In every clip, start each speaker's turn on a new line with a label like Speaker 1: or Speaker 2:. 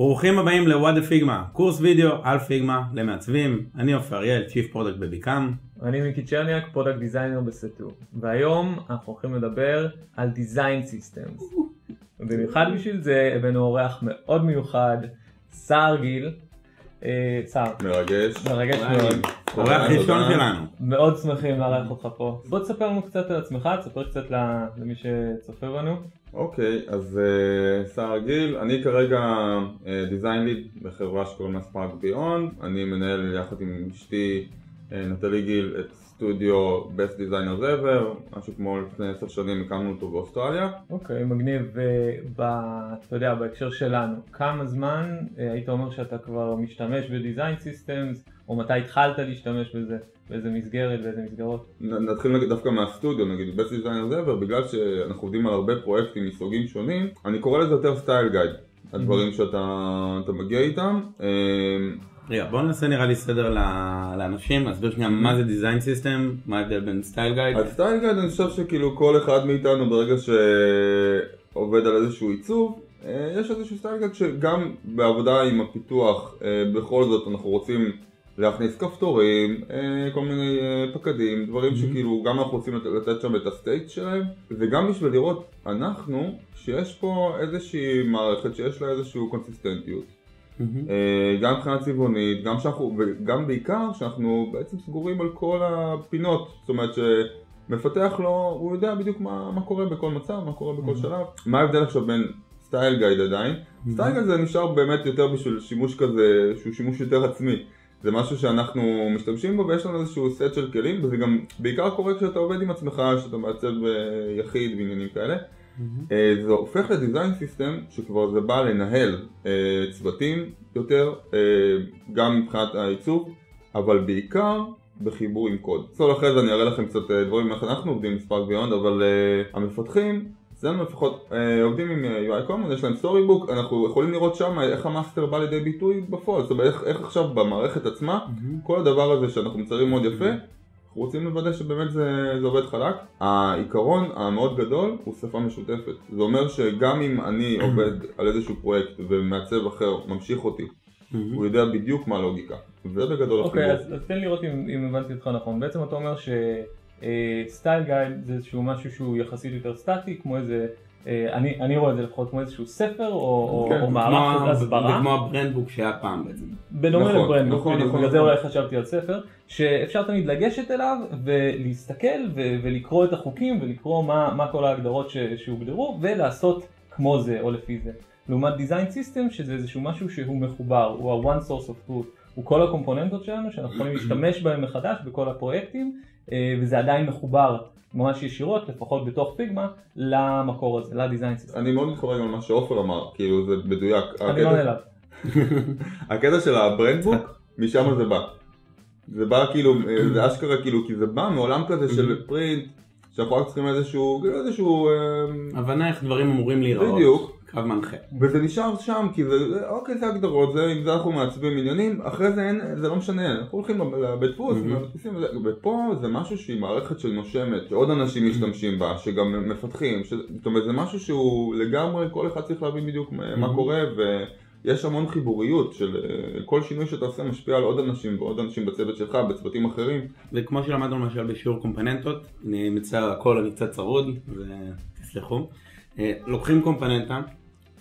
Speaker 1: ברוכים הבאים ל-What the Figma, קורס וידאו על פיגמה למעצבים, אני עופר אריאל, Chief Product בביקאם.
Speaker 2: אני מיקי צ'רניאק, product designer בסטור, והיום אנחנו הולכים לדבר על design systems. ובמיוחד בשביל זה הבאנו אורח מאוד מיוחד, סער גיל. אה, סער,
Speaker 3: מרגש.
Speaker 2: מרגש מאוד.
Speaker 1: אורח. ראשון שלנו.
Speaker 2: מאוד שמחים לארח אותך פה. בוא תספר לנו קצת על עצמך, תספר קצת למי שצופה בנו.
Speaker 3: אוקיי, אז אה, סער גיל, אני כרגע design lead בחברה שקוראים לה SparkBeyond, אני מנהל יחד עם אשתי אה, נטלי גיל את סטודיו Best Designers Ever, משהו כמו לפני עשר שנים הקמנו אותו באוסטרליה.
Speaker 2: אוקיי, מגניב. וב- אתה יודע, בהקשר שלנו, כמה זמן אה, היית אומר שאתה כבר משתמש ב design systems, או מתי התחלת להשתמש בזה, באיזה מסגרת, באיזה מסגרות?
Speaker 3: נתחיל נגיד דווקא מהסטודיו, נגיד Best Designers Ever, בגלל שאנחנו עובדים על הרבה פרויקטים מסוגים שונים, אני קורא לזה יותר style guide, הדברים שאתה אתה מגיע איתם.
Speaker 1: רגע, בואו נעשה נראה לי סדר לאנשים, נסביר שנייה מה זה design system, מה ההבדל בין style guide.
Speaker 3: אז style guide אני חושב שכאילו כל אחד מאיתנו ברגע שעובד על איזשהו עיצוב אה, יש איזשהו style guide שגם בעבודה עם הפיתוח אה, בכל זאת אנחנו רוצים להכניס כפתורים, אה, כל מיני פקדים, דברים שכאילו גם אנחנו רוצים לת- לתת שם את ה state שלהם וגם בשביל לראות אנחנו שיש פה איזושהי מערכת שיש לה איזושהי קונסיסטנטיות אה, גם מבחינה צבעונית, גם שאנחנו, וגם בעיקר שאנחנו בעצם סגורים על כל הפינות, זאת אומרת שמפתח לו, הוא יודע בדיוק מה, מה קורה בכל מצב, מה קורה בכל שלב. מה ההבדל עכשיו בין style guide לדיזיין? style guide זה נשאר באמת יותר בשביל שימוש כזה, שהוא שימוש יותר עצמי. זה משהו שאנחנו משתמשים בו ויש לנו איזשהו סט של כלים וזה גם בעיקר קורה כשאתה עובד עם עצמך, שאתה מעצב אה, יחיד ועניינים כאלה. אה, זה הופך ל design system שכבר זה בא לנהל אה, צוותים יותר, אה, גם מבחינת העיצוב, אבל בעיקר בחיבור עם קוד. בסדר, אחרי זה אני אראה לכם קצת דברים איך אנחנו עובדים עם ספארק ביונד, אבל אה, המפתחים, אצלנו לפחות אה, עובדים עם UI Common, יש להם Storybook, אנחנו יכולים לראות שם איך ה master בא לידי ביטוי בפועל, זאת אומרת איך, איך עכשיו במערכת עצמה, כל הדבר הזה שאנחנו מציירים מאוד יפה, אנחנו רוצים לוודא שבאמת זה, זה עובד חלק. העיקרון המאוד גדול הוא שפה משותפת. זה אומר שגם אם אני עובד על איזשהו פרויקט ומעצב אחר ממשיך אותי. הוא יודע בדיוק מה הלוגיקה. זה בגדול
Speaker 2: אוקיי,
Speaker 3: החיבור.
Speaker 2: אז אז תן לראות אם אם הבנתי אותך נכון. בעצם אתה אומר שסטייל גייד זה איזשהו משהו שהוא יחסית יותר סטטי, כמו איזה, אה, אני אני רואה את זה לפחות כמו איזשהו ספר או-
Speaker 3: כן,
Speaker 2: או
Speaker 1: כמו
Speaker 2: מערך
Speaker 1: ה-
Speaker 2: הסברה.
Speaker 1: זה כמו הברנדבוק שהיה פעם בעצם.
Speaker 2: בדומה
Speaker 3: נכון,
Speaker 2: לברנדבוק,
Speaker 3: נכון,
Speaker 2: בדיוק,
Speaker 3: נכון,
Speaker 2: בגלל זה
Speaker 3: נכון.
Speaker 2: אולי חשבתי על ספר, שאפשר תמיד לגשת אליו ולהסתכל ו- ולקרוא את החוקים ולקרוא מה מה כל ההגדרות ש- שהוגדרו ולעשות כמו זה או לפי זה. לעומת design system שזה איזשהו משהו שהוא מחובר, הוא ה-one source of truth, הוא כל הקומפוננטות שלנו שאנחנו יכולים להשתמש בהם מחדש בכל הפרויקטים אה, וזה עדיין מחובר ממש ישירות, לפחות בתוך פיגמה, למקור הזה, ל design system.
Speaker 3: אני מאוד מתחבר גם למה שעופר אמר, כאילו זה מדויק.
Speaker 2: אני עונה אליו.
Speaker 3: הקטע של הברנדבוק, משם זה בא. זה בא כאילו, זה אשכרה כאילו, כי זה בא מעולם כזה של פרינט, שאנחנו רק צריכים איזשהו, איזשהו, אה,
Speaker 1: הבנה איך דברים אמורים להיראות.
Speaker 3: בדיוק.
Speaker 1: קו מנחה.
Speaker 3: וזה נשאר שם, כי זה, אוקיי זה הגדרות, זה, עם זה אנחנו מעצבים עניינים, אחרי זה אין, זה לא משנה, אנחנו הולכים לב- לבית דפוס. מדפיסים וזה, ופה זה משהו שהיא מערכת של נושמת, שעוד אנשים משתמשים בה, שגם מפתחים, ש... זאת אומרת זה משהו שהוא לגמרי, כל אחד צריך להבין בדיוק מה, מה. קורה, ויש המון חיבוריות של כל שינוי שאתה עושה משפיע על עוד אנשים ועוד אנשים בצוות שלך, בצוותים אחרים.
Speaker 1: וכמו שלמדנו למשל בשיעור קומפוננטות, אני מצטער על הכל, אני קצת צרוד, ותסלחו. אה, לוקחים קומפוננטה,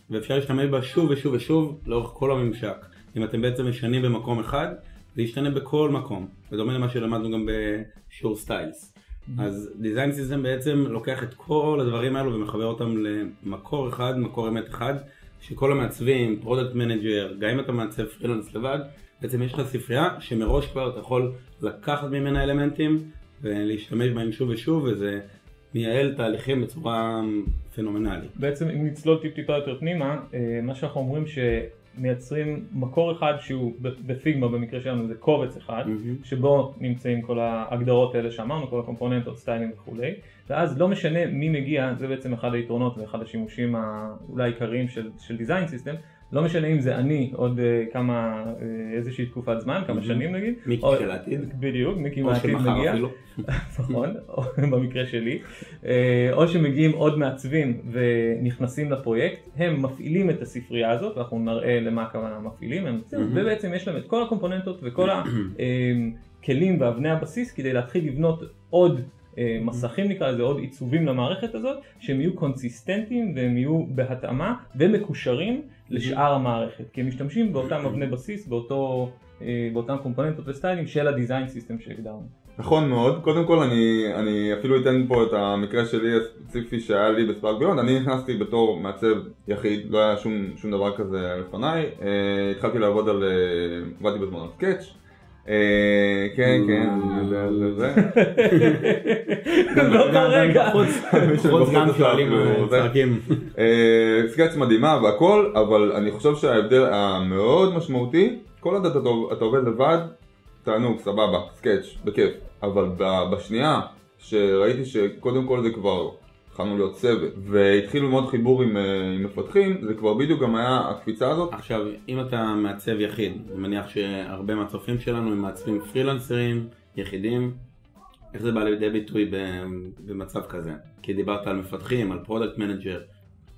Speaker 1: ואפשר להשתמש בה שוב ושוב ושוב לאורך כל הממשק. אם אתם בעצם משנים במקום אחד, זה ישתנה בכל מקום. בדומה למה שלמדנו גם בשיעור styles. אז design system בעצם לוקח את כל הדברים האלו ומחבר אותם למקור אחד, מקור אמת אחד, שכל המעצבים, product manager, גם אם אתה מעצב פרילנס לבד, בעצם יש לך ספרייה שמראש כבר אתה יכול לקחת ממנה אלמנטים ולהשתמש בהם שוב ושוב וזה מייעל תהליכים בצורה פנומנלית.
Speaker 2: בעצם אם נצלול טיפ טיפה יותר פנימה, אה, מה שאנחנו אומרים שמייצרים מקור אחד שהוא בפיגמה במקרה שלנו זה קובץ אחד,
Speaker 1: מהמם.
Speaker 2: שבו נמצאים כל ההגדרות האלה שאמרנו, כל הקומפוננטות, סטיילים וכולי, ואז לא משנה מי מגיע, זה בעצם אחד היתרונות ואחד השימושים ה- אולי העיקריים של, של דיזיין סיסטם, לא משנה אם זה אני עוד אה, כמה, אה, איזושהי תקופת זמן, כמה
Speaker 1: Mhm.
Speaker 2: שנים נגיד.
Speaker 1: מיקי
Speaker 2: או-
Speaker 1: של העתיד.
Speaker 2: בדיוק, מיקי מהעתיד מגיע.
Speaker 1: אפילו.
Speaker 2: נכון, במקרה שלי, אה, או שמגיעים עוד מעצבים ונכנסים לפרויקט, הם מפעילים את הספרייה הזאת, ואנחנו נראה למה הכוונה מפעילים, הם, ובעצם יש להם את כל הקומפוננטות וכל הכלים ואבני הבסיס כדי להתחיל לבנות עוד אה, מסכים נקרא לזה, עוד עיצובים למערכת הזאת, שהם יהיו קונסיסטנטיים והם יהיו בהתאמה ומקושרים לשאר המערכת, כי הם משתמשים באותם אבני בסיס, באותו, אה, באותם קומפוננטות וסטיילים של ה design system שהגדרנו.
Speaker 3: נכון מאוד, קודם כל אני, אני אפילו אתן פה את המקרה שלי הספציפי שהיה לי בספארק ביונד, אני נכנסתי בתור מעצב יחיד, לא היה שום, שום דבר כזה לפניי, אה, התחלתי לעבוד על, אה, עבדתי בזמן על סקאץ', כן כן, אני יודע, זה זה,
Speaker 2: לא כרגע.
Speaker 1: בחוץ גם שואלים,
Speaker 3: זה-
Speaker 1: אה.
Speaker 3: אה, סקאץ' מדהימה והכל, אבל אני חושב שההבדל המאוד משמעותי, כל עוד אתה, עובד לבד, תענוג, סבבה, סקאץ', בכיף, אבל ב- בשנייה שראיתי שקודם כל זה כבר התחלנו להיות צוות, והתחילו ללמוד חיבור עם, אה, עם מפתחים, זה כבר בדיוק גם היה הקפיצה הזאת.
Speaker 1: עכשיו, אם אתה מעצב יחיד, אני מניח שהרבה מהצופים שלנו הם מעצבים פרילנסרים, יחידים, איך זה בא לידי ביטוי במצב כזה? כי דיברת על מפתחים, על product manager,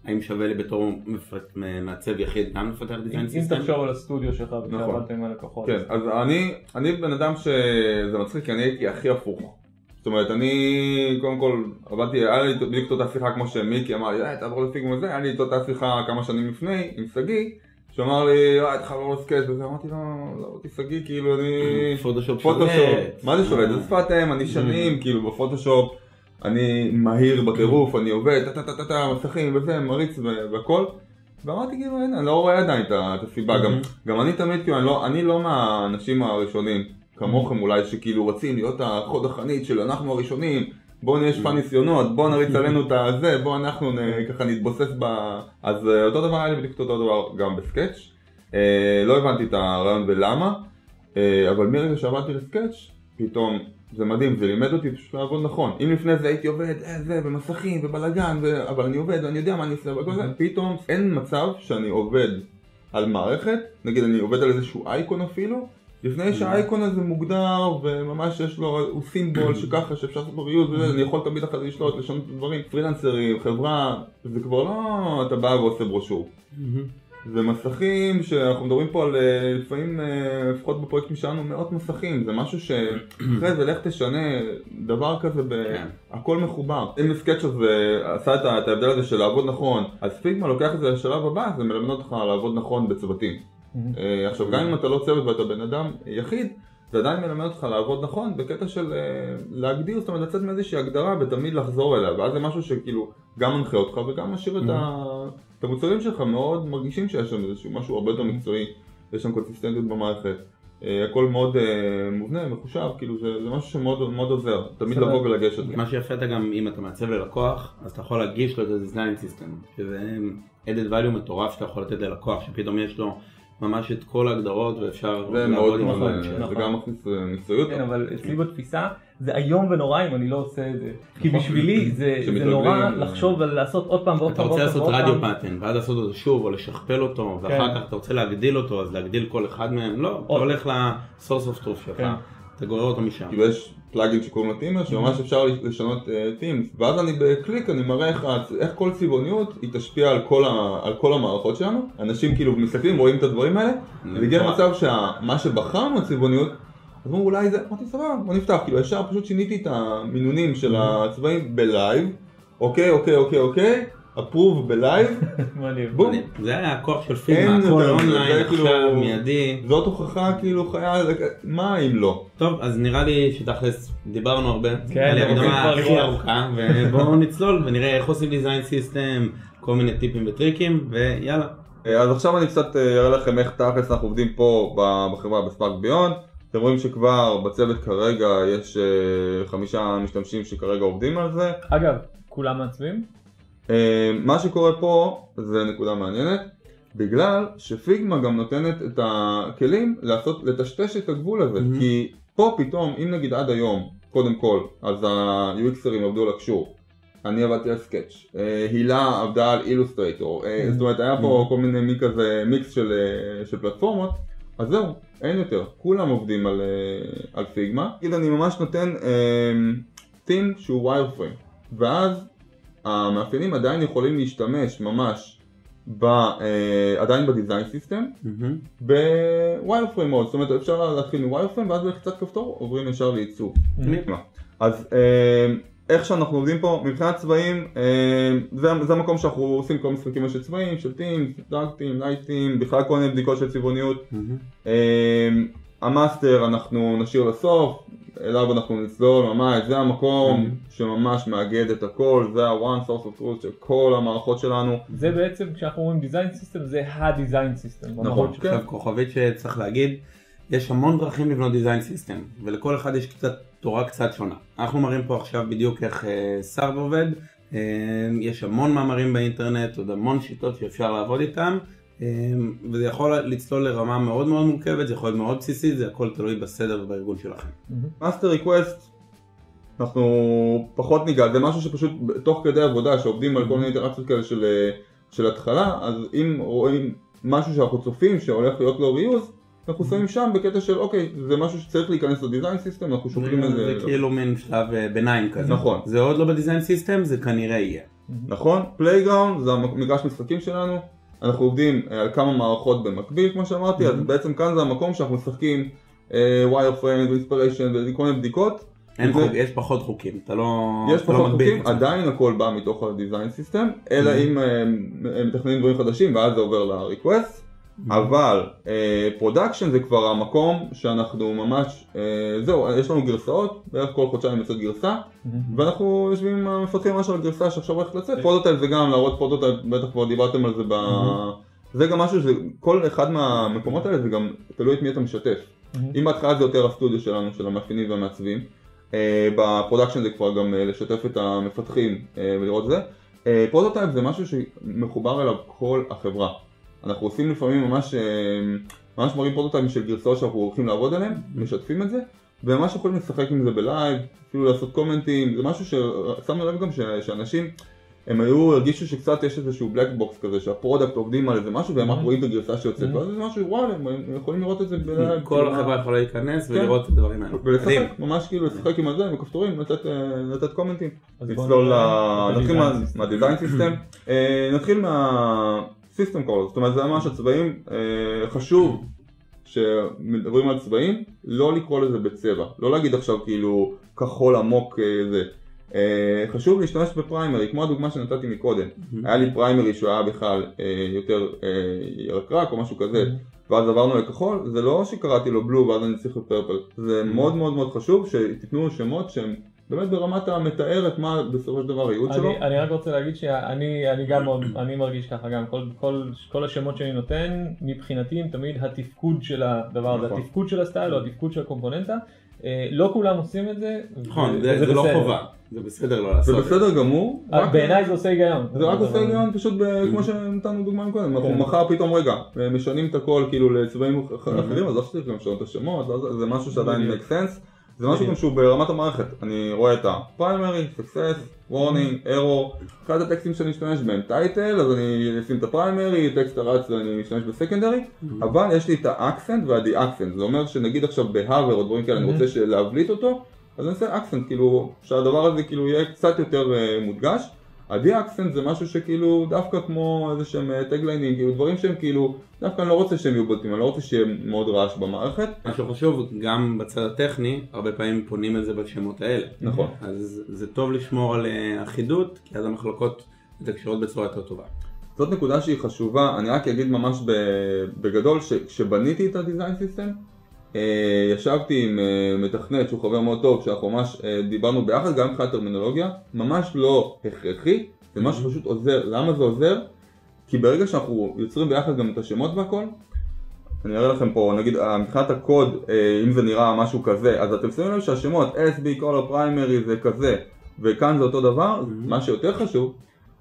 Speaker 1: האם שווה לי בתור מפת- מעצב יחיד גם לפתח
Speaker 2: אם
Speaker 1: design
Speaker 2: אם
Speaker 1: system?
Speaker 2: תחשוב על הסטודיו שלך
Speaker 3: נכון.
Speaker 2: ושעבדת עם הלקוחות.
Speaker 3: כן, אז אני, אני בן אדם שזה מצחיק, כי אני הייתי הכי הפוך. זאת אומרת, אני קודם כל עבדתי, היה לי בדיוק את אותה שיחה כמו שמיקי אמר לי, "אה, תעבור לפיגמה וזה, היה לי את אותה שיחה כמה שנים לפני עם שגיא, שאמר לי, אה, אתה לעבור לסקייץ' וזה, אמרתי לו, לא, אותי שגיא, כאילו אני...
Speaker 1: פוטושופ שולט.
Speaker 3: מה זה שולט? זה שפת אם, אני שנים, כאילו בפוטושופ, אני מהיר בטירוף, אני עובד, טה טה טה טה, מסכים וזה, מריץ והכל. ואמרתי כאילו, אני לא רואה עדיין את הסיבה, גם, אני תמיד, כאילו, אני לא, אני לא מהאנשים הראשונים, כמוכם אולי, שכאילו רוצים להיות החוד החנית של אנחנו הראשונים, בואו נהיה שפע ניסיונות, בואו נריץ עלינו את הזה, בואו אנחנו נ- ככה נתבוסס ב... אז אה, אותו דבר היה לי בדיוק אותו דבר גם בסקאץ'. אה, לא הבנתי את הרעיון ולמה, אה, אבל מרגע שעבדתי לסקאץ', פתאום זה מדהים, זה לימד אותי פשוט לעבוד נכון. אם לפני זה הייתי עובד, אה, זה, במסכים, ובלאגן, ו... אבל אני עובד, ואני יודע מה אני עושה, וכל זה, פתאום אין מצב שאני עובד על מערכת, נגיד אני עובד על איזשהו אייקון אפילו, לפני שהאייקון הזה מוגדר, וממש יש לו, הוא סימבול שככה, שאפשר לעשות לו ריוז, וזה, אני יכול תמיד אחרי לשלוט, לשנות את הדברים, פרילנסרים, חברה, זה כבר לא אתה בא ועושה ברושור. זה מסכים שאנחנו מדברים פה על אה, לפעמים אה, לפחות בפרויקטים שלנו מאות מסכים. זה משהו שאחרי זה לך תשנה דבר כזה ב...
Speaker 1: כן.
Speaker 3: הכל מחובר. אם סקצ'ר זה עשה את ההבדל הזה של לעבוד נכון אז פיגמה לוקח את זה לשלב הבא זה מלמד אותך לעבוד נכון בצוותים עכשיו גם אם אתה לא צוות ואתה בן אדם יחיד זה עדיין מלמד אותך לעבוד נכון בקטע של אה, להגדיר, זאת אומרת לצאת מאיזושהי הגדרה ותמיד לחזור אליה ואז זה משהו שכאילו גם מנחה אותך וגם משאיר את, ה... את המוצרים שלך מאוד מרגישים שיש שם איזשהו משהו הרבה יותר מקצועי, יש שם קונסיסטנטיות במערכת, אה, הכל מאוד אה, מובנה, מחושב, כאילו זה, זה משהו שמאוד מאוד עוזר, תמיד. לבוא ולגשת.
Speaker 1: מה שיפה אתה גם אם אתה מעצב ללקוח אז אתה יכול להגיש לו את ה-design system שזה added value מטורף שאתה יכול לתת ללקוח שפתאום יש לו ממש את כל ההגדרות ואפשר לעבוד עם
Speaker 2: נכון.
Speaker 3: זה גם מכניס מקצועיות.
Speaker 2: כן, אבל אצלי בתפיסה זה איום ונורא אם אני לא עושה את זה. כי בשבילי זה- נורא. לחשוב ולעשות עוד פעם ועוד
Speaker 1: אתה
Speaker 2: פעם ועוד
Speaker 1: רוצה לעשות רדיו. button ואז לעשות אותו שוב או לשכפל אותו
Speaker 2: כן.
Speaker 1: ואחר כך אתה רוצה להגדיל אותו אז להגדיל כל אחד מהם לא אתה. הולך ל-source of truth שלך
Speaker 2: כן.
Speaker 1: אתה גורר אותו משם.
Speaker 3: כאילו יש plugin שקוראים לו Themer שממש אפשר לשנות themes ואז אני בקליק אני מראה איך, איך כל צבעוניות היא תשפיע על כל, ה, על כל המערכות שלנו. אנשים כאילו מסתכלים רואים את הדברים האלה. והגיע
Speaker 1: מטורף.
Speaker 3: למצב שמה שבחרנו צבעוניות אז אמרו אולי זה, אמרתי סבבה בוא נפתח. כאילו ישר פשוט שיניתי את המינונים של הצבעים ב live אוקיי אוקיי אוקיי אוקיי approve ב
Speaker 2: live.
Speaker 3: בום
Speaker 1: זה היה הכוח של
Speaker 3: אין
Speaker 1: פיגמה, הכל
Speaker 3: מזה,
Speaker 1: אונליין
Speaker 3: זה כאילו-
Speaker 1: עכשיו מיידי.
Speaker 3: זאת הוכחה כאילו חיה מה אם לא
Speaker 1: טוב אז נראה לי שתכלס דיברנו הרבה.
Speaker 2: כן, אני
Speaker 1: הקדמה
Speaker 2: כבר
Speaker 1: הכי. ארוכה ובואו נצלול ונראה איך עושים design system כל מיני טיפים וטריקים ויאללה.
Speaker 3: אה, אז עכשיו אני קצת אה, אראה לכם איך תכלס אנחנו עובדים פה בחברה בספארק ביונד. אתם רואים שכבר בצוות כרגע יש אה, חמישה משתמשים שכרגע עובדים על זה.
Speaker 2: אגב, כולם מעצבים?
Speaker 3: אה, מה שקורה פה זה נקודה מעניינת. בגלל שפיגמה גם נותנת את הכלים לעשות, לטשטש את הגבול הזה.
Speaker 1: Mhm.
Speaker 3: כי פה פתאום, אם נגיד עד היום, קודם כל, אז ה-UXרים עבדו על הקשור. אני עבדתי על סקאץ', אה, הילה עבדה על אילוסטרייטור, אה,
Speaker 2: Mhm.
Speaker 3: זאת אומרת היה פה כל מיני מי כזה מיקס של, אה, של פלטפורמות, אז זהו, אין יותר, כולם עובדים על, אה, על פיגמה. נגיד אני ממש נותן theme שהוא wireframe, ואז המאפיינים עדיין יכולים להשתמש ממש ב, אה, עדיין ב design system,
Speaker 1: מהמם.
Speaker 3: ב wireframe mode, זאת אומרת אפשר להתחיל מ wireframe ואז בלחיצת כפתור עוברים ישר לעיצוב.
Speaker 1: מגניב.
Speaker 3: אז אה, איך שאנחנו עובדים פה, מבחינת צבעים, אה, זה, זה המקום שאנחנו עושים כל משחקים של צבעים, של theme, dark theme, light theme, בכלל כל מיני בדיקות של צבעוניות.
Speaker 1: מהמם.
Speaker 3: אה, ה master אנחנו נשאיר לסוף, אליו אנחנו נצלול ממש, זה המקום שממש מאגד את הכל, זה ה-one source of truth של כל המערכות שלנו.
Speaker 2: זה בעצם כשאנחנו אומרים design system זה ה design system.
Speaker 3: נכון.
Speaker 1: עכשיו כוכבית שצריך להגיד, יש המון דרכים לבנות design system, ולכל אחד יש קצת תורה קצת שונה. אנחנו מראים פה עכשיו בדיוק איך אה, סארב עובד, אה, יש המון מאמרים באינטרנט, עוד המון שיטות שאפשר לעבוד איתם, אה, וזה יכול לצלול לרמה מאוד מאוד מורכבת, זה יכול להיות מאוד בסיסי, זה הכל תלוי בסדר ובארגון שלכם.
Speaker 3: master request אנחנו פחות ניגע, זה משהו שפשוט תוך כדי עבודה שעובדים על כל מיני אינטראקציות כאלה של, אה, של התחלה, אז אם רואים משהו שאנחנו צופים שהולך להיות לו reuse, אנחנו שמים שם בקטע של אוקיי, זה משהו שצריך להיכנס ל design system, אנחנו שוקלים את
Speaker 1: זה
Speaker 3: זה.
Speaker 1: כאילו מין שלב אה, ביניים כזה.
Speaker 3: נכון.
Speaker 1: זה עוד לא ב design system, זה כנראה יהיה.
Speaker 3: נכון? playground זה המגרש משחקים שלנו, אנחנו עובדים אה, על כמה מערכות במקביל כמו שאמרתי, אז בעצם כאן זה המקום שאנחנו משחקים wireframe ו inspiration וכל מיני בדיקות.
Speaker 1: אין חוק, יש פחות חוקים, אתה לא...
Speaker 3: יש
Speaker 1: לא
Speaker 3: פחות
Speaker 1: מגביל
Speaker 3: חוקים,
Speaker 1: עצמך.
Speaker 3: עדיין הכל בא מתוך ה design system, אלא אם אה, הם מתכננים דברים חדשים ואז זה עובר ל-request, אבל production זה כבר המקום שאנחנו ממש, אה, זהו, יש לנו גרסאות, בערך כל חודשיים יוצאת גרסה, ואנחנו יושבים עם המפתחים ממש על גרסה שעכשיו הולכת לצאת, prototype זה גם להראות prototype, בטח כבר דיברתם על זה ב... זה גם משהו שזה, כל אחד מהמקומות האלה זה גם תלוי את מי אתה משתף. אם בהתחלה זה יותר הסטודיו שלנו, של המאפיינים והמעצבים, אה, ב production זה כבר גם אה, לשתף את המפתחים אה, ולראות זה. אה, prototype זה משהו שמחובר אליו כל החברה. אנחנו עושים לפעמים ממש, אה, ממש מראים prototype ים של גרסאות שאנחנו הולכים לעבוד עליהם, משתפים את זה, וממש יכולים לשחק עם זה ב live, אפילו לעשות comment ים, זה משהו ששמנו לב גם ש- שאנשים הם היו, הרגישו שקצת יש איזשהו black box כזה, שה product עובדים על איזה משהו והם רק רואים את הגרסה שיוצאת, ואז זה משהו, וואלה, הם יכולים לראות את זה ב live.
Speaker 1: כל
Speaker 3: כאילו,
Speaker 1: החברה יכולה להיכנס
Speaker 3: כן.
Speaker 1: ולראות את הדברים. מדהים.
Speaker 3: ולשחק, ממש כאילו לשחק עם הזה, עם הכפתורים, לתת, אה,
Speaker 2: comment ים.
Speaker 3: נצלול,
Speaker 2: נראה
Speaker 3: ל-
Speaker 2: את
Speaker 3: נתחיל מה-. מה design system. color, זאת אומרת זה ממש הצבעים, אה, חשוב שמדברים על צבעים, לא לקרוא לזה בצבע, לא להגיד עכשיו כאילו כחול עמוק אה, זה. אה, חשוב להשתמש בפריימרי, כמו הדוגמה שנתתי מקודם. היה לי פריימרי שהוא היה בכלל אה, יותר אה, ירקרק או משהו כזה, ואז עברנו לכחול, זה לא שקראתי לו בלו ואז אני צריך לפרפל, זה מאוד מאוד מאוד חשוב שתיתנו שמות שהם באמת ברמת המתאר את מה בסופו של דבר הייעוד שלו.
Speaker 2: אני, רק רוצה להגיד שאני אני גם מאוד, אני מרגיש ככה גם, כל, כל, כל השמות שאני נותן מבחינתי הם תמיד התפקוד של הדבר הזה,
Speaker 3: נכון.
Speaker 2: התפקוד של הסטייל או התפקוד של הקומפוננטה, אה, לא כולם עושים את זה,
Speaker 1: נכון, זה
Speaker 2: וזה
Speaker 1: זה לא
Speaker 2: בסדר.
Speaker 1: חובה, זה בסדר לא
Speaker 3: זה
Speaker 1: לעשות. את זה.
Speaker 3: בסדר גמור,
Speaker 2: אה, בעיניי זה עושה היגיון.
Speaker 3: זה רק עושה היגיון פשוט ב- כמו שנתנו דוגמה קודם, אנחנו
Speaker 2: כן.
Speaker 3: מחר פתאום רגע משנים את הכל כאילו לצבעים אח- אחרים אז לא צריך גם לשנות את השמות, לא זה- זה משהו שעדיין make sense, זה משהו גם שהוא ברמת המערכת, אני רואה את ה-primary, success, warning, error, אחד הטקסטים שאני משתמש בהם title, אז אני אשים את ה primary, טקסט הרץ ואני משתמש ב secondary, אבל יש לי את ה accent וה de-accent, זה אומר שנגיד עכשיו ב hover או דברים כאלה אני רוצה של- להבליט אותו, אז אני אעשה accent, כאילו, שהדבר הזה כאילו יהיה קצת יותר אה, מודגש. ה de-accent זה משהו שכאילו דווקא כמו איזה שהם tagline ים, כאילו דברים שהם כאילו, דווקא אני לא רוצה שהם יהיו בולטים, אני לא רוצה שיהיה מאוד רעש במערכת.
Speaker 1: משהו חשוב, גם בצד הטכני, הרבה פעמים פונים את זה בשמות האלה.
Speaker 3: נכון.
Speaker 1: אז זה טוב לשמור על אה, אחידות, כי אז המחלוקות מתקשרות בצורה יותר טובה.
Speaker 3: זאת נקודה שהיא חשובה, אני רק אגיד ממש בגדול שכשבניתי את הדיזיין סיסטם, אה, ישבתי עם אה, מתכנת שהוא חבר מאוד טוב, שאנחנו ממש אה, דיברנו ביחד גם מבחינת טרמינולוגיה, ממש לא הכרחי, זה משהו שפשוט עוזר, למה זה עוזר? כי ברגע שאנחנו יוצרים ביחד גם את השמות והכל, אני אראה לכם פה, נגיד אה, מבחינת הקוד, אה, אם זה נראה משהו כזה, אז אתם שמים לב שהשמות SB color primary זה כזה, וכאן זה אותו דבר, מה שיותר חשוב,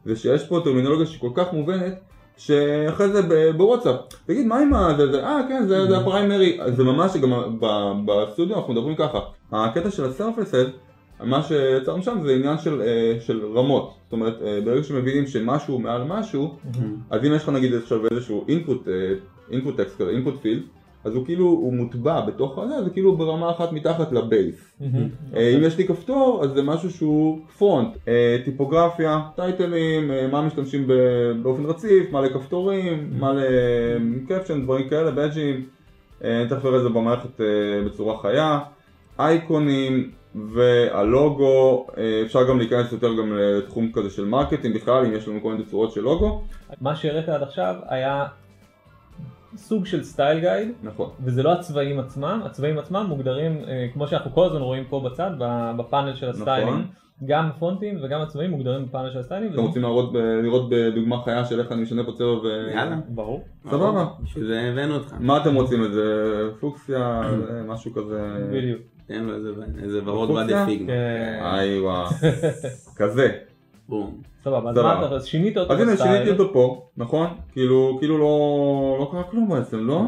Speaker 3: זה שיש פה טרמינולוגיה שהיא כל כך מובנת, שאחרי זה בוואטסאפ, תגיד מה עם ה... זה, זה, אה כן, זה, זה הפריימרי, זה ממש גם בסטודיו אנחנו מדברים ככה, הקטע של הסרפסד, מה שיצרנו שם זה עניין של, אה, של רמות, זאת אומרת אה, ברגע שמבינים שמשהו מעל משהו, אז אם יש לך נגיד עכשיו איזשהו input, אה, input text כזה, input field, אז הוא כאילו, הוא מוטבע בתוך הזה, זה כאילו ברמה אחת מתחת לבייס. אה, אם יש לי כפתור, אז זה משהו שהוא front, אה, טיפוגרפיה, title ים, אה, מה משתמשים באופן רציף, מה לכפתורים, מה ל caption, דברים כאלה, badge ים, אה, תכף נראה את זה במערכת בצורה חיה, אייקונים והלוגו, אפשר גם להיכנס יותר גם לתחום כזה של marketing בכלל, אם יש לנו כל מיני צורות של לוגו,
Speaker 2: מה שהראית עד עכשיו היה סוג של style guide,
Speaker 3: נכון,
Speaker 2: וזה לא הצבעים עצמם, הצבעים עצמם מוגדרים, אה, כמו שאנחנו כל הזמן רואים פה בצד, בפאנל של ה styling.
Speaker 3: נכון.
Speaker 2: גם הפונטים וגם הצבעים מוגדרים בפאנל של ה
Speaker 3: styling.
Speaker 2: אתם
Speaker 3: רוצים להראות, ב- לראות בדוגמה חיה של איך אני משנה פה צבע ו...
Speaker 1: יאללה.
Speaker 2: ברור.
Speaker 3: סבבה.
Speaker 1: בשביל זה הבאנו אותך.
Speaker 3: מה אתם רוצים איזה פוקסיה, אה, משהו כזה,
Speaker 2: בדיוק.
Speaker 1: תן לו איזה- ורוד
Speaker 3: פוקסיה?
Speaker 1: ואדי פיגמה.
Speaker 2: כן.
Speaker 3: איי וואו, כזה.
Speaker 1: בום.
Speaker 2: סבבה, אז. מה אתה, אז שינית אותו
Speaker 3: אז הנה
Speaker 2: ב style.
Speaker 3: שיניתי אותו פה, נכון? כאילו, כאילו לא, לא קרה כלום בעצם, לא?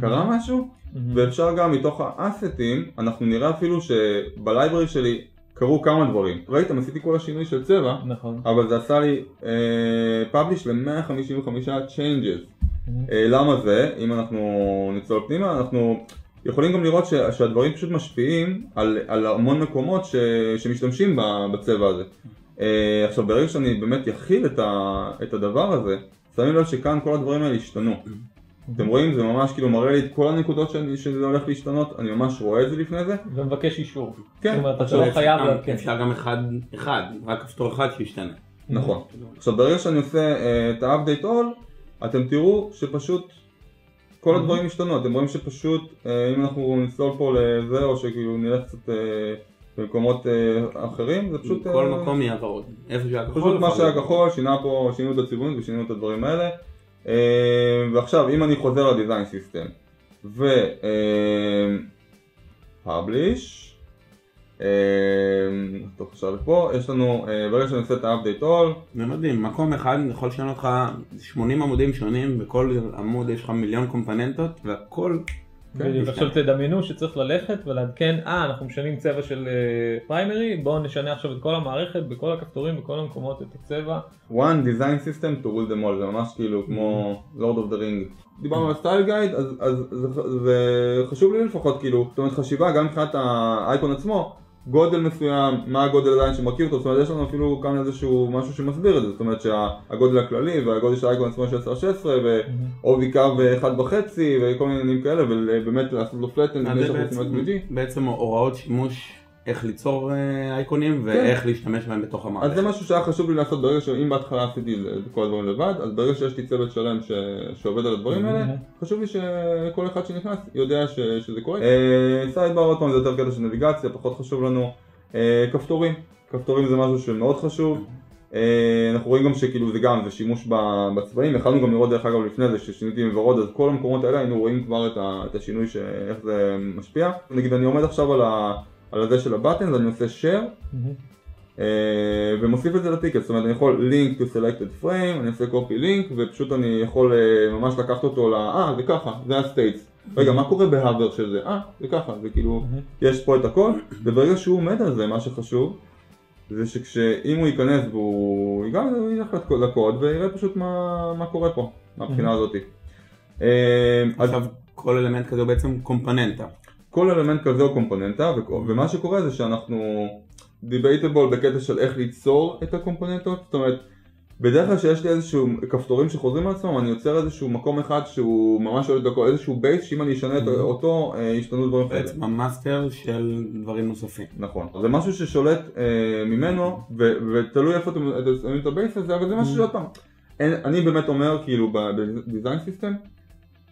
Speaker 3: קרה משהו? ואפשר גם מתוך האסטים, אנחנו נראה אפילו שבלייברי שלי קרו כמה דברים. ראיתם, עשיתי כל השינוי של צבע,
Speaker 2: נכון.
Speaker 3: אבל זה עשה לי פאבליש ל-155 changes. אה, למה זה? אם אנחנו נצלול פנימה, אנחנו יכולים גם לראות ש, שהדברים פשוט משפיעים על, על המון מקומות ש, שמשתמשים בצבע הזה. אה, עכשיו ברגע שאני באמת יכיל את, ה, את הדבר הזה, שמים לב שכאן כל הדברים האלה השתנו. אתם רואים? זה ממש כאילו מראה לי את כל הנקודות שאני, שזה הולך להשתנות, אני ממש רואה את זה לפני זה.
Speaker 2: ומבקש אישור.
Speaker 3: כן,
Speaker 2: זאת אומרת, אתה לא חייב.
Speaker 1: אפשר גם אחד, אחד, רק כפתור אחד שישתנה.
Speaker 3: נכון. עכשיו ברגע שאני עושה אה, את ה-update all, אתם תראו שפשוט כל הדברים השתנו, אתם רואים שפשוט אה, אם אנחנו נצלול פה לזה או שכאילו נלך קצת אה, במקומות אה, אחרים, זה פשוט...
Speaker 1: כל
Speaker 3: אה,
Speaker 1: מקום יהיה ורוד. איפה שהיה כחול.
Speaker 3: פשוט מה. שהיה כחול, שינה פה, שינו את הציבוריות ושינו את הדברים האלה. אה, ועכשיו אם אני חוזר לדיזיין סיסטם ו... publish טוב עכשיו לפה, יש לנו, ברגע שאני עושה את ה-update all,
Speaker 1: זה מדהים, מקום אחד יכול לשנות לך 80 עמודים שונים, בכל עמוד יש לך מיליון קומפוננטות, והכל
Speaker 2: בדיוק,
Speaker 1: משתנה.
Speaker 2: עכשיו תדמיינו שצריך ללכת ולעדכן, אה אנחנו משנים צבע של פריימרי, בואו נשנה עכשיו את כל המערכת, בכל הכפתורים, בכל המקומות את הצבע.
Speaker 3: one design system to rule them all, זה ממש כאילו כמו Lord of the Ring. דיברנו על סטייל גייד, אז, אז זה, זה חשוב לי לפחות כאילו, זאת אומרת חשיבה גם מבחינת האייקון עצמו, גודל מסוים, מה הגודל עדיין שמרכיב אותו, זאת אומרת יש לנו אפילו כאן איזשהו משהו שמסביר את זה, זאת אומרת שהגודל הכללי והגודל של האייקון עצמו של 10-16 ועובי קו אחד וחצי וכל מיני עניינים כאלה ובאמת לעשות לו פלטן
Speaker 1: אז
Speaker 3: לפני שאנחנו עושים את
Speaker 1: בעצם הוראות שימוש, איך ליצור אה, אייקונים ואיך להשתמש בהם בתוך
Speaker 3: אז
Speaker 1: המערכת.
Speaker 3: זה משהו שהיה חשוב לי לעשות ברגע שאם בהתחלה עשיתי את כל הדברים לבד, אז ברגע שיש לי צוות שלם ש... שעובד על הדברים האלה, חשוב לי שכל אחד שנכנס יודע ש... שזה קורה. סיידבר עוד פעם זה יותר קטע של נביגציה, פחות חשוב לנו. אה, כפתורים, כפתורים זה משהו שמאוד חשוב. אה, אנחנו רואים גם שכאילו זה גם, זה שימוש ב- בצבעים, יכלנו גם לראות דרך אגב לפני זה ששיניתי עם ורוד, אז כל המקומות האלה היינו רואים כבר את, ה... את השינוי, ש... איך זה משפיע. נגיד אני עומד עכשיו על, ה... על הזה של הבטן, אז אני עושה share. אה, ומוסיף את זה לטיקט, זאת אומרת אני יכול link to selected frame, אני עושה copy link ופשוט אני יכול אה, ממש לקחת אותו ל... אה זה ככה, זה ה-states. רגע מה קורה בהאבר של זה? אה זה ככה, זה כאילו, יש פה את הכל, וברגע שהוא עומד על זה מה שחשוב זה שכשאם הוא ייכנס והוא גם ילך לק- לקוד ויראה פשוט מה, מה קורה פה מהבחינה הזאת. אה,
Speaker 1: עכשיו כל אלמנט כזה הוא בעצם קומפוננטה.
Speaker 3: כל אלמנט כזה הוא קומפוננטה, ומה שקורה זה שאנחנו debatable בקטע של איך ליצור את הקומפוננטות, זאת אומרת, בדרך כלל שיש לי איזשהו כפתורים שחוזרים על עצמם, אני יוצר איזשהו מקום אחד שהוא ממש את הכל, איזשהו base שאם אני אשנה את אותו, אה, ישתנו דברים כאלה.
Speaker 1: בעצם המאסטר של דברים נוספים.
Speaker 3: נכון. זה משהו ששולט אה, ממנו, ו- ותלוי איפה אתם שמים את ה base הזה, אבל זה משהו שעוד פעם, אני באמת אומר, כאילו, ב design system,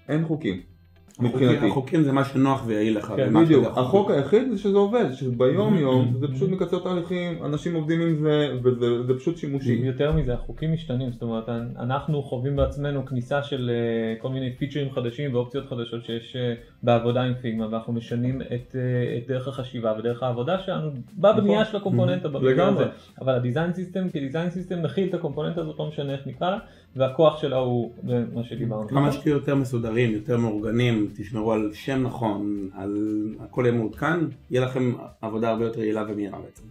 Speaker 3: אין חוקים. מבחינתי.
Speaker 1: החוקים- זה מה שנוח ויעיל לך.
Speaker 2: כן,
Speaker 3: בדיוק, החוק היחיד זה שזה עובד, שביום יום
Speaker 1: Mm-hmm.
Speaker 3: זה פשוט מקצר תהליכים, אנשים עובדים עם זה, וזה זה פשוט שימושי.
Speaker 2: יותר מזה, החוקים משתנים, זאת אומרת, אנחנו חווים בעצמנו כניסה של אה, כל מיני פיצ'רים חדשים ואופציות חדשות שיש אה, בעבודה עם פיגמה, ואנחנו משנים את, אה, את דרך החשיבה ודרך העבודה שלנו בבנייה
Speaker 3: נכון.
Speaker 2: של הקומפוננטה במקרה
Speaker 3: לגמרי.
Speaker 2: אבל ה design system כ design system מכיל את הקומפוננטה הזאת, לא משנה איך נקרא לה, והכוח שלה הוא מה שדיברנו.
Speaker 1: כמה שתהיו יותר מסודרים, יותר מאורגנים, תשמרו על שם נכון, על הכל יהיה מעודכן, יהיה לכם עבודה הרבה יותר יעילה ומהירה בעצם.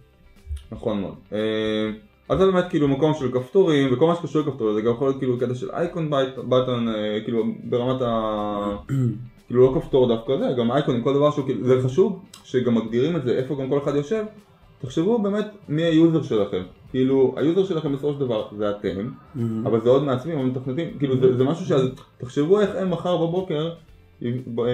Speaker 3: נכון מאוד. אה, אז זה באמת כאילו מקום של כפתורים וכל מה שקשור לכפתורים זה גם יכול להיות כאילו קטע של icon button כאילו ברמת ה... כאילו לא כפתור דווקא זה, גם אייקונים, כל דבר שהוא כאילו, זה חשוב שגם מגדירים את זה, איפה גם כל אחד יושב, תחשבו באמת מי ה user שלכם, כאילו ה user שלכם בסופו של דבר זה אתם, אבל זה עוד מעצבים או מתכנתים, כאילו זה, זה משהו תחשבו איך הם מחר בבוקר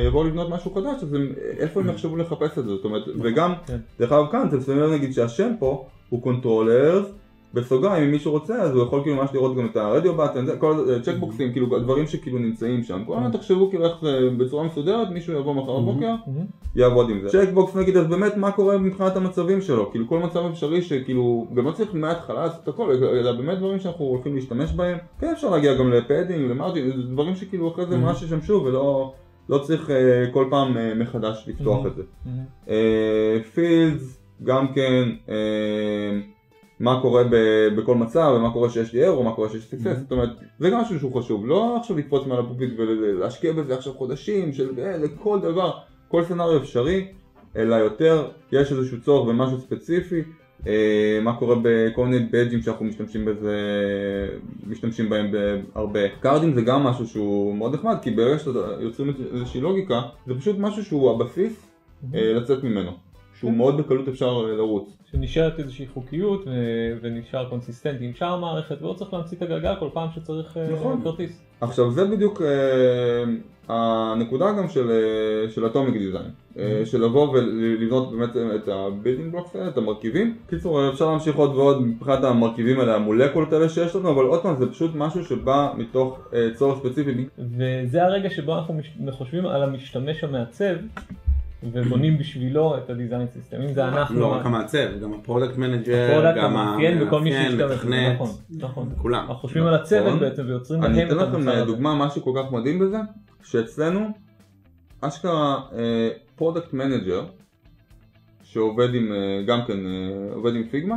Speaker 3: יבואו לבנות משהו חדש, אז הם, איפה הם יחשבו לחפש את זה, זאת אומרת, וגם,
Speaker 2: כן.
Speaker 3: דרך אגב כאן, אתם שמים לב נגיד שהשם פה הוא controllers, בסוגריים אם מישהו רוצה אז הוא יכול כאילו ממש לראות גם את הרדיו זה, כל צ'קבוקסים, כאילו הדברים שכאילו נמצאים שם, כל הזמן תחשבו כאילו איך זה בצורה מסודרת, מישהו יבוא מחר בבוקר,
Speaker 2: מהמם.
Speaker 3: יעבוד עם זה. checkbox נגיד אז באמת מה קורה מבחינת המצבים שלו, כאילו כל מצב אפשרי שכאילו גם לא צריך מההתחלה לעשות הכל, אלא באמת דברים שאנחנו הולכים להשתמש בהם, כן אפשר להגיע גם ל padding, ל margin, זה דברים שכאילו אחרי זה ממש ישמשו ולא לא צריך אה, כל פעם אה, מחדש לפתוח את זה. fields, גם כן, אה, מה קורה ב- בכל מצב, ומה קורה שיש לי error, מה קורה שיש לי סקסס, זאת אומרת, זה גם משהו שהוא חשוב, לא עכשיו לקפוץ מעל הפופיק ולהשקיע בזה עכשיו חודשים, של לכל דבר, כל סצנריו אפשרי, אלא יותר, יש איזשהו צורך במשהו ספציפי, מה קורה בכל מיני בדג'ים שאנחנו משתמשים בזה, משתמשים בהם הרבה. קארדים זה גם משהו שהוא מאוד נחמד, כי ברגע שאתה יוצרים איזושהי לוגיקה, זה פשוט משהו שהוא הבסיס אה, לצאת ממנו, שהוא מאוד בקלות אפשר אה, לרוץ.
Speaker 2: שנשארת איזושהי חוקיות ונשאר קונסיסטנטי עם שאר המערכת ולא צריך להמציא את הגלגל כל פעם שצריך אה,
Speaker 3: נכון.
Speaker 2: כרטיס.
Speaker 3: עכשיו זה בדיוק אה, הנקודה גם של, אה, של atomic design, אה, של לבוא ולבנות באמת את ה building blocks האלה, את המרכיבים. קיצור אפשר להמשיך עוד ועוד מבחינת המרכיבים האלה, המולקולות האלה שיש לנו, אבל עוד פעם זה פשוט משהו שבא מתוך אה, צורך ספציפי.
Speaker 2: וזה הרגע שבו אנחנו חושבים על המשתמש המעצב ובונים בשבילו את ה design system. אם זה אנחנו,
Speaker 1: לא רק המעצב, גם ה product
Speaker 2: manager,
Speaker 1: גם
Speaker 2: המאפיין וכל מי
Speaker 1: מתכנת,
Speaker 2: נכון, נכון.
Speaker 1: כולם.
Speaker 2: אנחנו חושבים על הצוות
Speaker 3: נכון.
Speaker 2: בעצם ויוצרים
Speaker 3: אני
Speaker 2: את
Speaker 3: אתן לכם
Speaker 2: המוצר
Speaker 3: אה,
Speaker 2: הזה.
Speaker 3: דוגמה, משהו כל כך מדהים בזה, שאצלנו אשכרה product manager שעובד עם, אה, גם כן אה, עובד עם פיגמה,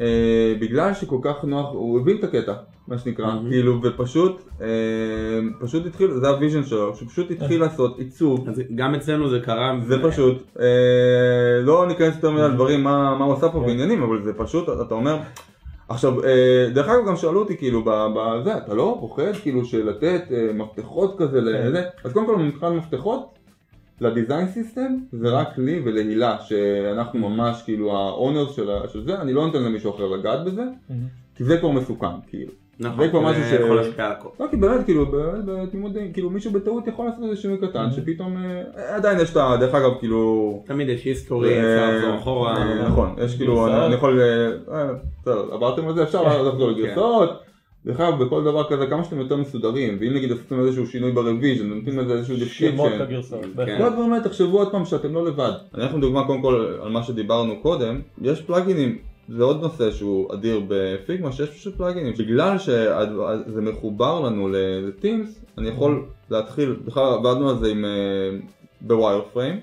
Speaker 3: אה, בגלל שכל כך נוח, הוא הבין את הקטע, מה שנקרא,
Speaker 1: מהמם.
Speaker 3: כאילו, ופשוט, אה, פשוט התחיל, זה ה vision שלו, שפשוט התחיל לעשות עיצוב,
Speaker 1: אז גם אצלנו זה קרה.
Speaker 3: זה פשוט, אה, לא ניכנס יותר מדי לדברים מה מה הוא עשה פה
Speaker 2: כן.
Speaker 3: בעניינים, אבל זה פשוט, אתה אומר, עכשיו, אה, דרך אגב גם שאלו אותי כאילו בזה, אתה לא פוחד כאילו של לתת אה, מפתחות כזה
Speaker 2: כן.
Speaker 3: לזה, אז קודם כל מבחינת מפתחות, לדיזיין סיסטם זה רק לי ולהילה, שאנחנו ממש כאילו האונר של של זה, אני לא נותן למישהו אחר לגעת בזה. כי זה כבר מסוכן, כאילו.
Speaker 1: נכון,
Speaker 3: זה כבר משהו ש-
Speaker 1: יכול להשפיע על הכל.
Speaker 3: לא, כי באמת, כאילו, באמת, בתמימות דעים, כאילו מישהו בטעות יכול לעשות איזה שינוי קטן. שפתאום, אה, עדיין יש את ה... דרך אגב, כאילו...
Speaker 1: תמיד יש היסטורי,
Speaker 3: אה,
Speaker 1: אפשר לחזור אחורה.
Speaker 3: נכון, יש כאילו. אני יכול, אה, בסדר, עברתם על זה, אפשר לחזור
Speaker 1: כן.
Speaker 3: לגרסאות. דרך אגב, בכל דבר כזה, כמה שאתם יותר מסודרים, ואם נגיד עשיתם איזשהו שינוי ב revision, נותנים לזה איזשהו
Speaker 2: שמות
Speaker 3: description,
Speaker 2: לגרסאות.
Speaker 1: כן.
Speaker 3: כל הדברים האלה תחשבו עוד פעם שאתם לא לבד. אני אתן דוגמה קודם כל על מה שדיברנו קודם, יש פלאגינים, זה עוד נושא שהוא אדיר בפיגמה, שיש פשוט פלאגינים, בגלל שזה מחובר לנו ל Teams, אני יכול להתחיל, בכלל עבדנו על זה עם... ב wireframe,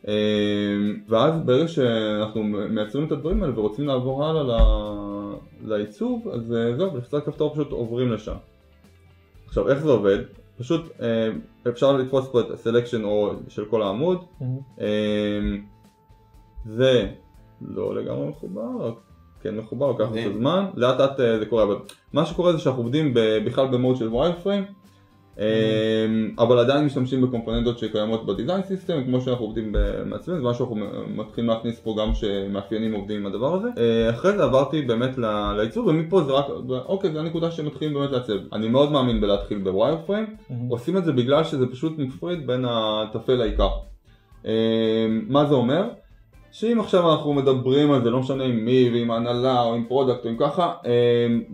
Speaker 3: ואז ברגע שאנחנו מייצרים את הדברים האלה ורוצים לעבור הלאה ל- לעיצוב, אז אה, זהו, בלחיצת כפתור פשוט עוברים לשם. עכשיו איך זה עובד? פשוט אה, אפשר לתפוס פה את ה selection או של כל העמוד. אה, זה לא לגמרי מחובר, כן מחובר, לוקח. קצת זמן, לאט לאט אה, זה קורה, אבל מה שקורה זה שאנחנו עובדים בכלל במוד של wireframe, אבל עדיין משתמשים בקומפוננטות שקיימות ב design system, כמו שאנחנו עובדים במעצבים, זה משהו שאנחנו מתחילים להכניס פה גם שמאפיינים עובדים עם הדבר הזה. אה, אחרי זה עברתי באמת לעיצוב, ומפה זה רק, אוקיי, זו הנקודה שמתחילים באמת לעצב. אני מאוד מאמין בלהתחיל ב
Speaker 2: wireframe.
Speaker 3: עושים את זה בגלל שזה פשוט מפריד בין הטפל לעיקר. אה, מה זה אומר? שאם עכשיו אנחנו מדברים על זה, לא משנה עם מי ועם ההנהלה או עם product או עם ככה, אה,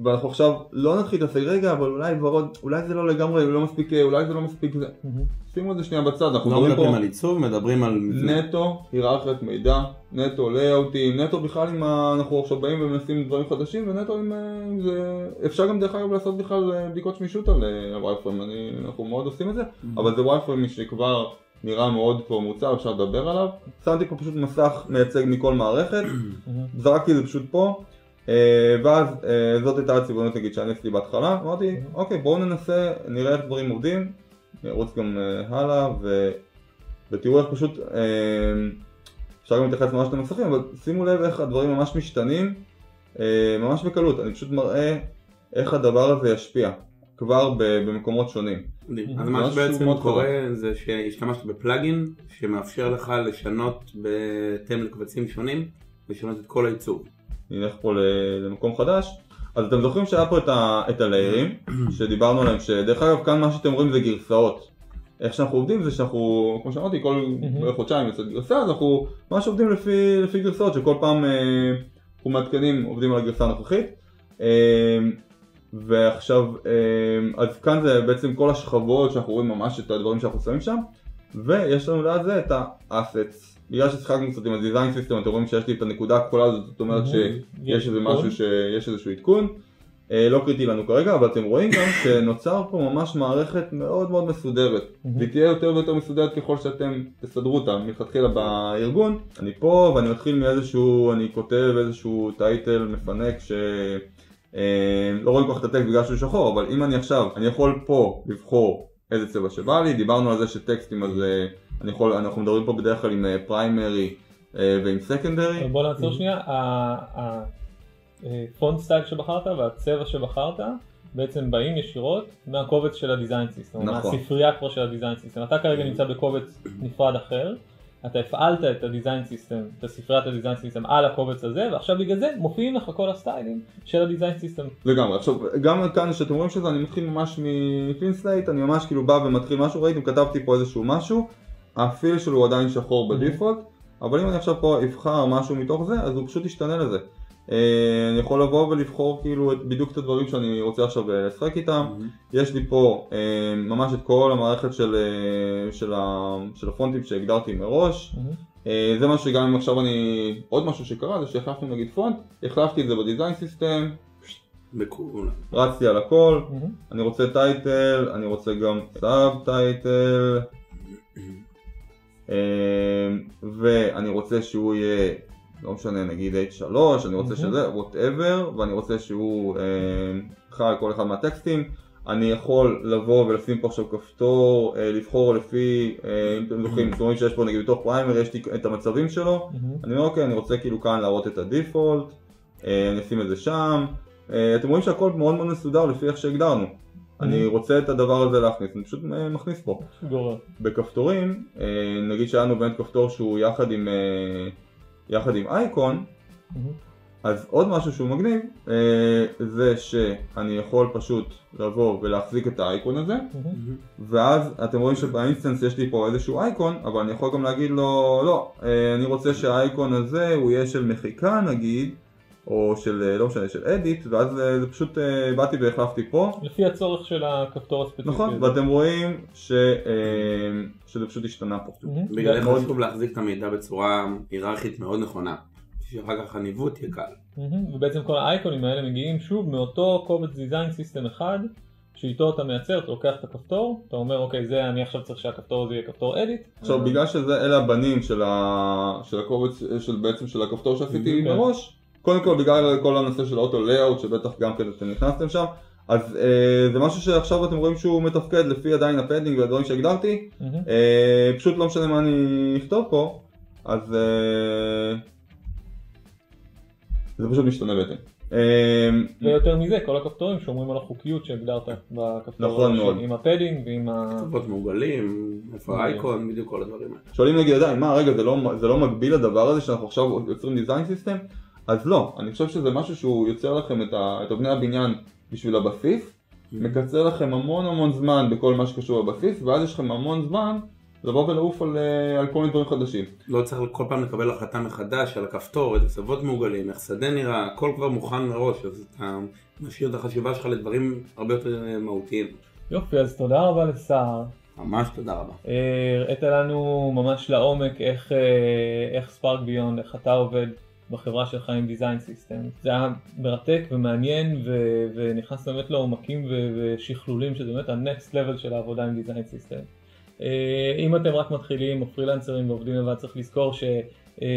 Speaker 3: ואנחנו עכשיו לא נתחיל להתעסק, רגע, אבל אולי ורוד, אולי זה לא לגמרי, לא מספיק, אולי זה לא מספיק זה. שימו את זה שנייה בצד, אנחנו
Speaker 1: לא
Speaker 3: מדברים
Speaker 1: מדברים
Speaker 3: פה
Speaker 1: על עיצוב, מדברים על.
Speaker 3: נטו היררכיית מידע, נטו לייאוטים, נטו בכלל ה... אנחנו עכשיו באים ומנסים דברים חדשים ונטו עם, אה, זה, אפשר גם דרך אגב לעשות בכלל אה, בדיקות שמישות על וייפריים, אנחנו מאוד עושים את זה, אבל זה וייפריים שכבר נראה מאוד פה מוצר, אפשר לדבר עליו, שמתי פה פשוט מסך מייצג מכל מערכת. זרקתי את זה פשוט פה, אה, ואז אה, זאת הייתה הצבעונות נגיד שאני עשיתי בהתחלה, אמרתי אוקיי בואו ננסה, נראה איך דברים עובדים, נרוץ גם אה, הלאה ו... ותראו איך פשוט, אפשר גם להתייחס ממש למסכים, אבל שימו לב איך הדברים ממש משתנים ממש בקלות, אני פשוט מראה איך הדבר הזה ישפיע, כבר במקומות שונים.
Speaker 1: אז מה שבעצם קורה זה שהשתמשת בפלאגין שמאפשר לך לשנות בהתאם לקבצים שונים, לשנות את כל העיצוב.
Speaker 3: נלך פה ל- למקום חדש. אז אתם זוכרים שהיה פה את, ה- את הליירים שדיברנו עליהם, שדרך אגב כאן מה שאתם רואים זה גרסאות. איך שאנחנו עובדים זה שאנחנו, כמו שאמרתי, כל. חודשיים יוצאת גרסה, אז אנחנו ממש עובדים לפי, לפי גרסאות, שכל פעם אה, אנחנו מעדכנים, עובדים על הגרסה הנוכחית. אה, ועכשיו, אה, אז כאן זה בעצם כל השכבות שאנחנו רואים ממש את הדברים שאנחנו שמים שם, ויש לנו ליד זה את ה-assets. בגלל ששיחקנו קצת עם ה-design system, אתם רואים שיש לי את הנקודה הכחולה הזאת, זאת אומרת
Speaker 2: מהמם.
Speaker 3: שיש איזה. משהו שיש איזשהו עדכון. אה, לא קריטי לנו כרגע, אבל אתם רואים גם שנוצר פה ממש מערכת מאוד מאוד מסודרת.
Speaker 2: מהמם.
Speaker 3: והיא תהיה יותר ויותר מסודרת ככל שאתם תסדרו אותה מלכתחילה בארגון. אני פה ואני מתחיל מאיזשהו, אני כותב איזשהו טייטל מפנק ש... אה, לא רואים כל כך את הטקסט בגלל שהוא שחור, אבל אם אני עכשיו, אני יכול פה לבחור איזה צבע שבא לי, דיברנו על זה שטקסטים אז אה, אני יכול, אנחנו מדברים פה בדרך כלל עם primary ועם
Speaker 2: secondary. בוא נעצור שנייה, ה font style שבחרת והצבע שבחרת בעצם באים ישירות מהקובץ של ה design system,
Speaker 3: נכון.
Speaker 2: מהספרייה כבר של ה design system. אתה כרגע נמצא בקובץ נפרד אחר, אתה הפעלת את ה design system, את הספריית ה design system על הקובץ הזה, ועכשיו בגלל זה מופיעים לך כל הסטיילים של ה design system.
Speaker 3: לגמרי, עכשיו גם כאן שאתם רואים שזה אני מתחיל ממש מ clean slate, אני ממש כאילו בא ומתחיל משהו, ראיתם כתבתי פה איזשהו משהו, ה fill שלו הוא עדיין שחור ב default, אבל אם אני עכשיו פה אבחר משהו מתוך זה, אז הוא פשוט ישתנה לזה. אה, אני יכול לבוא ולבחור כאילו את, בדיוק את הדברים שאני רוצה עכשיו אה, לשחק איתם, יש לי פה אה, ממש את כל המערכת של, של, ה, של הפונטים שהגדרתי מראש, אה, זה משהו שגם אם עכשיו אני, עוד משהו שקרה זה שהחלפנו נגיד פונט, החלפתי את זה ב design system,
Speaker 1: בקול.
Speaker 3: רצתי על הכל, אני רוצה title, אני רוצה גם subtitle, ואני רוצה שהוא יהיה, לא משנה, נגיד H3, אני רוצה. שזה, whatever, ואני רוצה שהוא אמ, חי כל אחד מהטקסטים. אני יכול לבוא ולשים פה עכשיו כפתור, אה, לבחור לפי, אה, אם אתם זוכרים, אתם רואים שיש פה נגיד בתוך primary, יש לי את המצבים שלו, אני אומר אוקיי, אני רוצה כאילו כאן להראות את הדיפולט, אה, אני אשים את זה שם, אה, אתם רואים שהכל מאוד מאוד מסודר לפי איך שהגדרנו. אני רוצה את הדבר הזה להכניס, אני פשוט אה, מכניס פה. בכפתורים, אה, נגיד שהיה לנו באמת כפתור שהוא יחד עם, אה, יחד עם אייקון, אז עוד משהו שהוא מגניב, אה, זה שאני יכול פשוט לבוא ולהחזיק את האייקון הזה, ואז אתם רואים שבאינסטנס יש לי פה איזשהו אייקון, אבל אני יכול גם להגיד לו, לא, אה, אני רוצה שהאייקון הזה הוא יהיה של מחיקה נגיד, או של, אה, לא משנה, של edit, ואז אה, זה פשוט אה, באתי והחלפתי פה,
Speaker 2: לפי הצורך של הכפתור הספציפי.
Speaker 3: נכון,
Speaker 2: הזה.
Speaker 3: ואתם רואים ש, שזה פשוט השתנה פה.
Speaker 1: בגלל זה
Speaker 3: מאוד-
Speaker 1: חשוב להחזיק את המידע בצורה היררכית מאוד נכונה. שאחר כך הניווט יהיה קל.
Speaker 2: ובעצם כל האייקונים האלה מגיעים שוב מאותו קובץ design system אחד שאיתו אתה מייצר, אתה לוקח את הכפתור, אתה אומר אוקיי זה אני עכשיו צריך שהכפתור הזה יהיה כפתור edit.
Speaker 3: עכשיו בגלל שזה אלה הבנים של, ה... של הקובץ, של בעצם של הכפתור שעשיתי
Speaker 2: כן.
Speaker 3: מראש, קודם כל בגלל כל הנושא של ה auto layout שבטח גם כן אתם נכנסתם שם, אז אה, זה משהו שעכשיו אתם רואים שהוא מתפקד לפי עדיין ה padding והדברים שהגדרתי,
Speaker 2: מהמם.
Speaker 3: אה, פשוט לא משנה מה אני אכתוב פה, אז אה, זה פשוט משתנה בהתאם. אה,
Speaker 2: ויותר מזה כל הכפתורים שומרים על החוקיות שהגדרת בכפתור
Speaker 3: נכון מאוד.
Speaker 2: עם ה padding ועם ה...
Speaker 1: כתובות מעוגלים, איפה. האייקון, בדיוק כל הדברים האלה.
Speaker 3: שואלים נגיד עדיין, מה רגע זה לא, זה לא מקביל לדבר הזה שאנחנו עכשיו יוצרים דיזיין סיסטם? אז לא, אני חושב שזה משהו שהוא יוצר לכם את, ה, את אבני הבניין בשביל הבסיס, מקצר לכם המון המון זמן בכל מה שקשור לבסיס, ואז יש לכם המון זמן לבוא ולעוף על, אה, על כל מיני דברים חדשים.
Speaker 1: לא צריך כל פעם לקבל החלטה מחדש על הכפתור, איזה צוות מעוגלים, איך שדה נראה, הכל כבר מוכן מראש, אז אתה משאיר את החשיבה שלך לדברים הרבה יותר אה, מהותיים.
Speaker 2: יופי אז תודה רבה לסער.
Speaker 1: ממש תודה רבה.
Speaker 2: אה, הראית לנו ממש לעומק איך, איך SparkBeyond, איך אתה עובד בחברה שלך עם design system. זה היה מרתק ומעניין ו- ונכנס באמת לעומקים ו- ושכלולים שזה באמת ה-next level של העבודה עם design system. אם אתם רק מתחילים או פרילנסרים ועובדים לבד צריך לזכור ש... אה,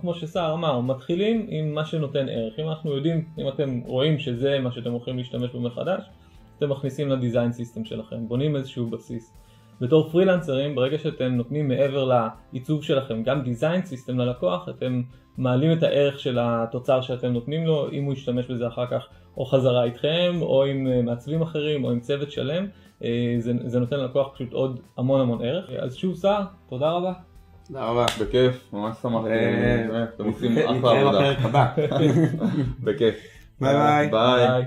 Speaker 2: כמו שסער אמר, מתחילים עם מה שנותן ערך. אם אנחנו יודעים, אם אתם רואים שזה מה שאתם הולכים להשתמש בו מחדש, אתם מכניסים ל design system שלכם, בונים איזשהו בסיס. בתור פרילנסרים, ברגע שאתם נותנים מעבר לעיצוב שלכם גם design system ללקוח, אתם מעלים את הערך של התוצר שאתם נותנים לו, אם הוא ישתמש בזה אחר כך או חזרה איתכם, או עם אה, מעצבים אחרים, או עם צוות שלם, אה, זה, זה נותן ללקוח פשוט עוד המון המון ערך. אז שוב סער, תודה רבה.
Speaker 1: תודה רבה.
Speaker 3: בכיף, ממש שמחתי, באמת, אתם עושים אחלה עבודה. בכיף.
Speaker 1: ביי.
Speaker 3: ביי.
Speaker 2: ביי.